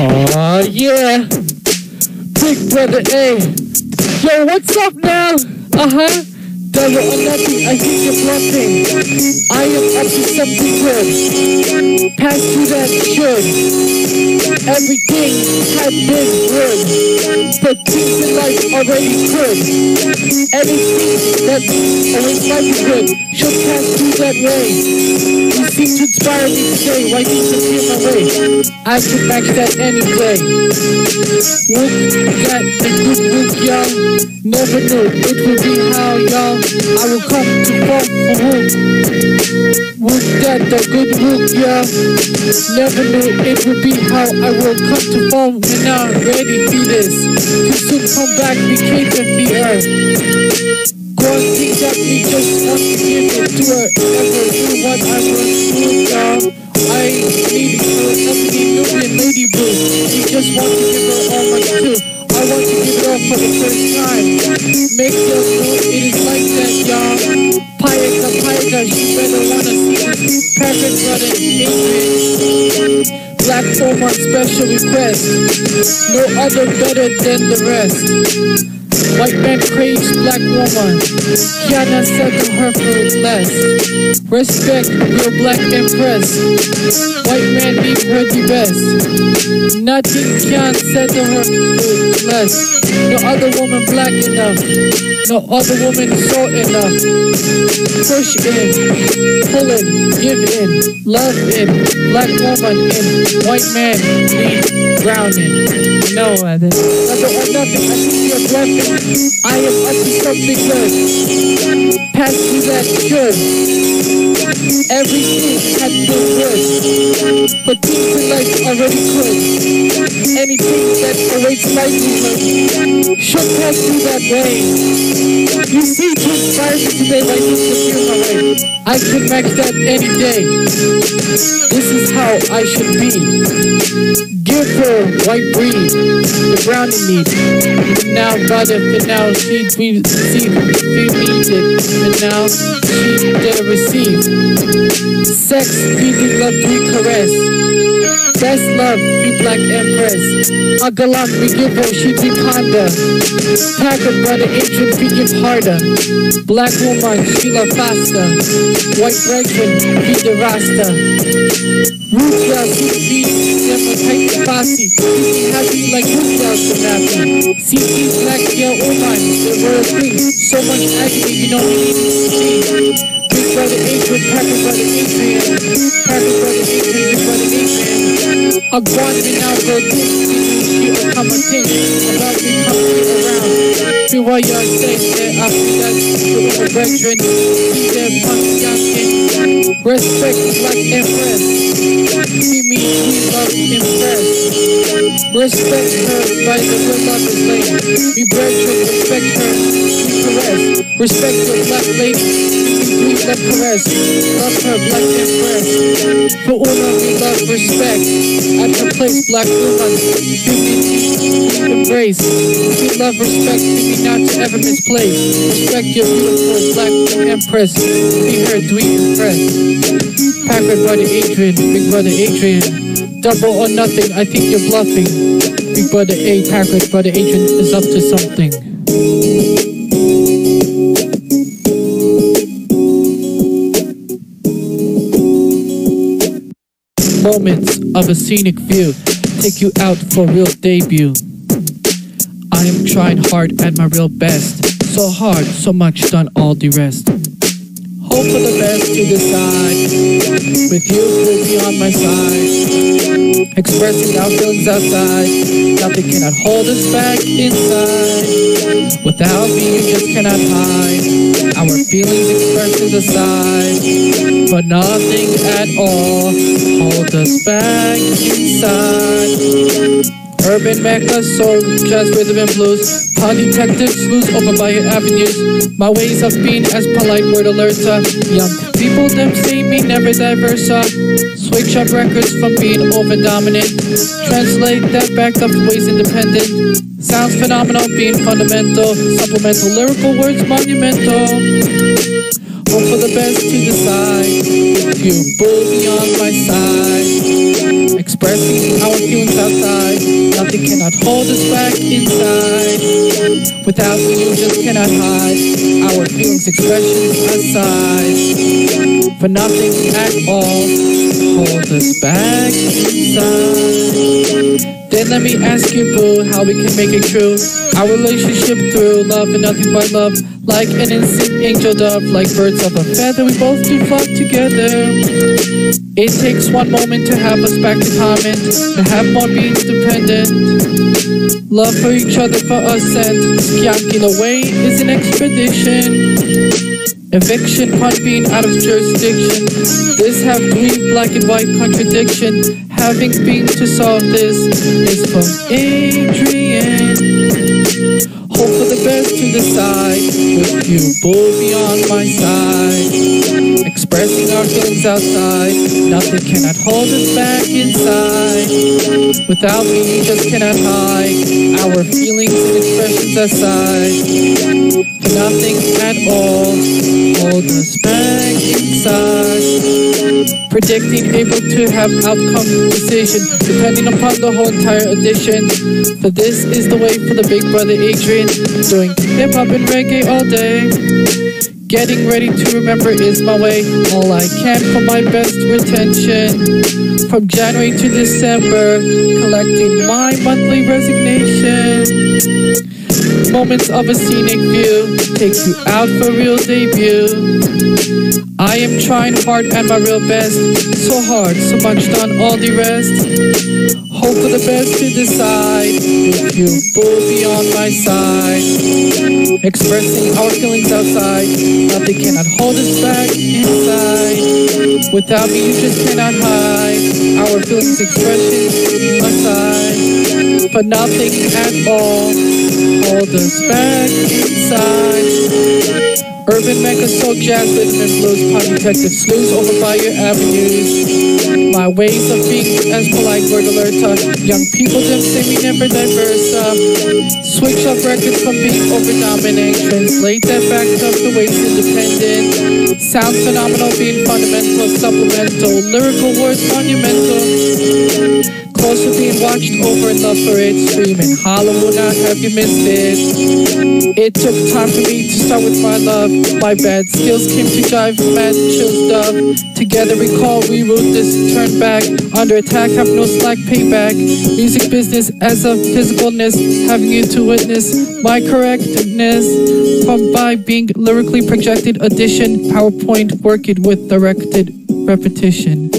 Oh yeah. Big brother A. Yo, what's up now? Uh-huh. Double or nothing, I think you're bluffing. I am up to something good. Pass through that should. Everything had been good. But things in life already good. Anything that always might be good should pass through that way. You seem to inspire me today. Why do you feel my way? I could match that any day. Whoop, got the good whoop, y'all. Never knew it would be how, y'all. I will come to fall for whoop. Whoop, got the good whoop, y'all. Never knew it would be how I will come to fall when I'm ready for this. To soon come back, we came to the earth. God thinks that we just want to give it to her. Ever do what I want to, y'all. Want to give her all my too. I want to give it all for the first time. Make them know it is like that, y'all. Payaka, Payaka, she better wanna see. Perfect brother, Adrian. Black Omar special request. No other better than the rest. White man craves black woman. Kiana to her for less. Respect your black empress. White man need her best. Nothing said to her for less. No other woman black enough. No other woman so enough. Push in, pull in, give in, love in, black woman in, white man need drowning. No, didn't. Nothing nothing. I you're bluffing. I am up something good. Pass me that should. Everything had been good. But things in life already could. Anything that awaits livelihood should pass through that way. You see to inspire me today by to feel my way. I can match that any day. This is how I should be. Her white breed, the brown in need. And now, brother, for now, she be she needs it. And now, she dare receive. Sex, feeding love, we caress. Best love, be black empress. A galak we give her, she be panda. Packer brother, ancient we give harder. Black woman, she love faster. White brethren, be the rasta. Never the bossy. Be happy like Rutya, so happy. See these black, yeah, oh my, the royal queen. So much agony, you know we need to see. Big brother Adrian, Packer brother Adrian. Packer brother Adrian, big brother Adrian. A guardian now go think, she will come and think about me coming around. See why you say that after that, to the veteran, see their punk. Respect black empress. See me, we love impress. Respect her by the way love is laid. We brethren, respect her, we caress. Respect your black lady, we love caress. Love her black empress. For honor, we love respect. At her place, black woman, embrace. We love respect, we not to ever misplace. Respect your beautiful black empress. Be her, we Packer brother Adrian, big brother Adrian. Double or nothing, I think you're bluffing. Big brother A, Packer brother Adrian is up to something. Moments of a scenic view take you out for real debut. I am trying hard at my real best. So hard, so much done all the rest. Hope for the best to decide. With you, be on my side. Expressing our feelings outside. Nothing cannot hold us back inside. Without me, you just cannot hide. Our feelings expressions aside. But nothing at all hold us back inside. Urban mecca, soul, jazz, rhythm and blues. Pod detectives lose over by your avenues. My ways of being as polite word alerts are young. People them see me never diverse are. Switch up records from being over dominant. Translate that back up ways independent. Sounds phenomenal, being fundamental. Supplemental lyrical words monumental. Hope for the best to decide. If you me on my side. Expressing our feelings outside. Nothing cannot hold us back inside. Without you, just cannot hide. Our feelings, expressions aside. For nothing at all hold us back inside. Then let me ask you, boo, how we can make it true. Our relationship through love and nothing but love. Like an instant angel dove, like birds of a feather, we both do flock together. It takes one moment to have us back in common, to have more beings dependent. Love for each other for us and Skianking away is an expedition. Eviction upon being out of jurisdiction. This have green, black and white contradiction. Having been to solve this is from Adrian. Hope for the best to decide with you bull beyond my side. Expressing our feelings outside, nothing cannot hold us back inside. Without me, you just cannot hide our feelings and expressions aside. Nothing at all hold us back inside. Predicting, able to have outcome decision, depending upon the whole entire edition. For this is the way for the big brother Adrian, doing hip hop and reggae all day. Getting ready to remember is my way, all I can for my best retention. From January to December, collecting my monthly resignation. Moments of a scenic view take you out for real debut. I am trying hard and my real best, so hard, so much done all the rest. The best to decide if you will be on my side. Expressing our feelings outside, nothing cannot hold us back inside. Without me, you just cannot hide our feelings, expressions aside. For nothing at all hold us back inside. Urban mecca, soul, jazz, rhythm and blues, pop detective sleuths over fire avenues. My ways of being as polite word alerta. Young people them say me never diverse up. Switch up records from being over dominant. Translate that back up the ways independent. Sound phenomenal, being fundamental, supplemental. Lyrical words monumental. Close to being watched over in love for it. Screaming, hollow will not have you missed it. It took time for me start with my love. My bad skills came to jive mad chill stuff. Together we call, we ruled this, turn back. Under attack, have no slack payback. Music business as a physicalness, having you to witness my correctness. From by being lyrically projected addition, PowerPoint, work it with directed repetition.